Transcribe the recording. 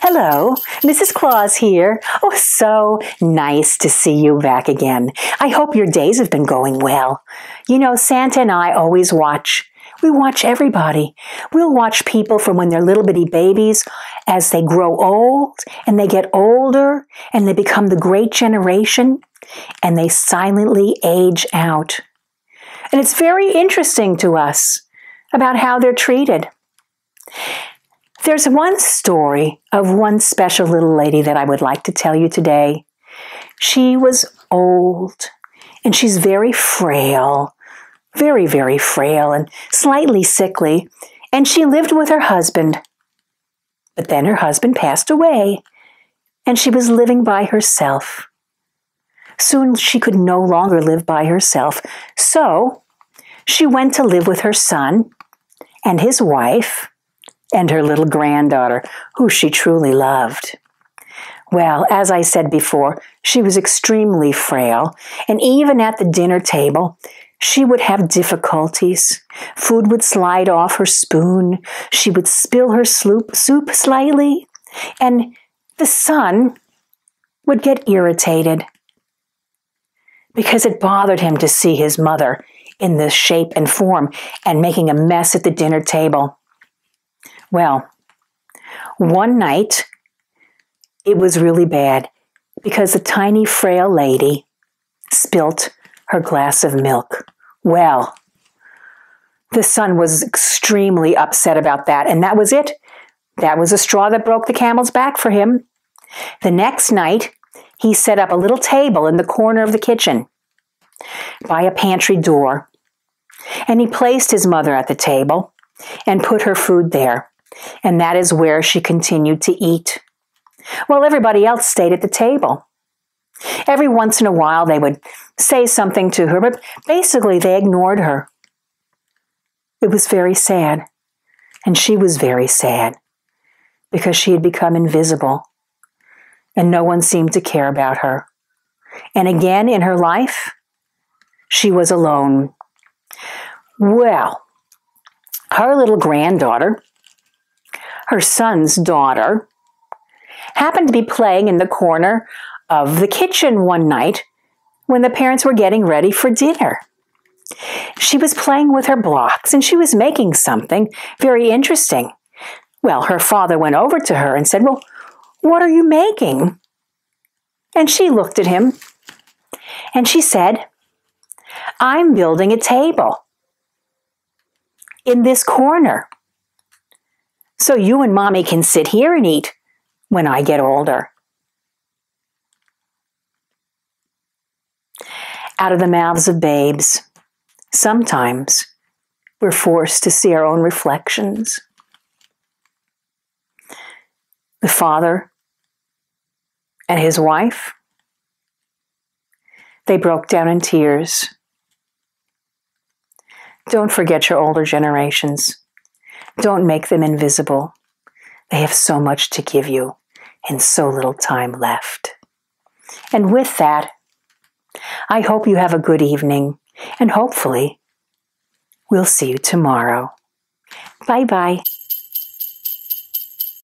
Hello, Mrs. Claus here. Oh, so nice to see you back again. I hope your days have been going well. You know, Santa and I always watch. We watch everybody. We'll watch people from when they're little bitty babies as they grow old and they get older and they become the great generation and they silently age out. And it's very interesting to us about how they're treated. There's one story of one special little lady that I would like to tell you today. She was old and she's very frail, very, very frail and slightly sickly, and she lived with her husband. But then her husband passed away and she was living by herself. Soon she could no longer live by herself, so she went to live with her son and his wife and her little granddaughter, who she truly loved. Well, as I said before, she was extremely frail, and even at the dinner table, she would have difficulties. Food would slide off her spoon, she would spill her soup, soup slightly, and the son would get irritated because it bothered him to see his mother in this shape and form and making a mess at the dinner table. Well, one night it was really bad because the tiny, frail lady spilt her glass of milk. Well, the son was extremely upset about that, and that was it. That was a straw that broke the camel's back for him. The next night, he set up a little table in the corner of the kitchen by a pantry door, and he placed his mother at the table and put her food there and that is where she continued to eat. While everybody else stayed at the table. Every once in a while they would say something to her, but basically they ignored her. It was very sad, and she was very sad because she had become invisible and no one seemed to care about her. And again in her life, she was alone. Well, her little granddaughter her son's daughter, happened to be playing in the corner of the kitchen one night when the parents were getting ready for dinner. She was playing with her blocks and she was making something very interesting. Well, her father went over to her and said, Well, what are you making? And she looked at him and she said, I'm building a table in this corner so you and mommy can sit here and eat when I get older. Out of the mouths of babes, sometimes we're forced to see our own reflections. The father and his wife, they broke down in tears. Don't forget your older generations. Don't make them invisible. They have so much to give you and so little time left. And with that, I hope you have a good evening and hopefully we'll see you tomorrow. Bye bye.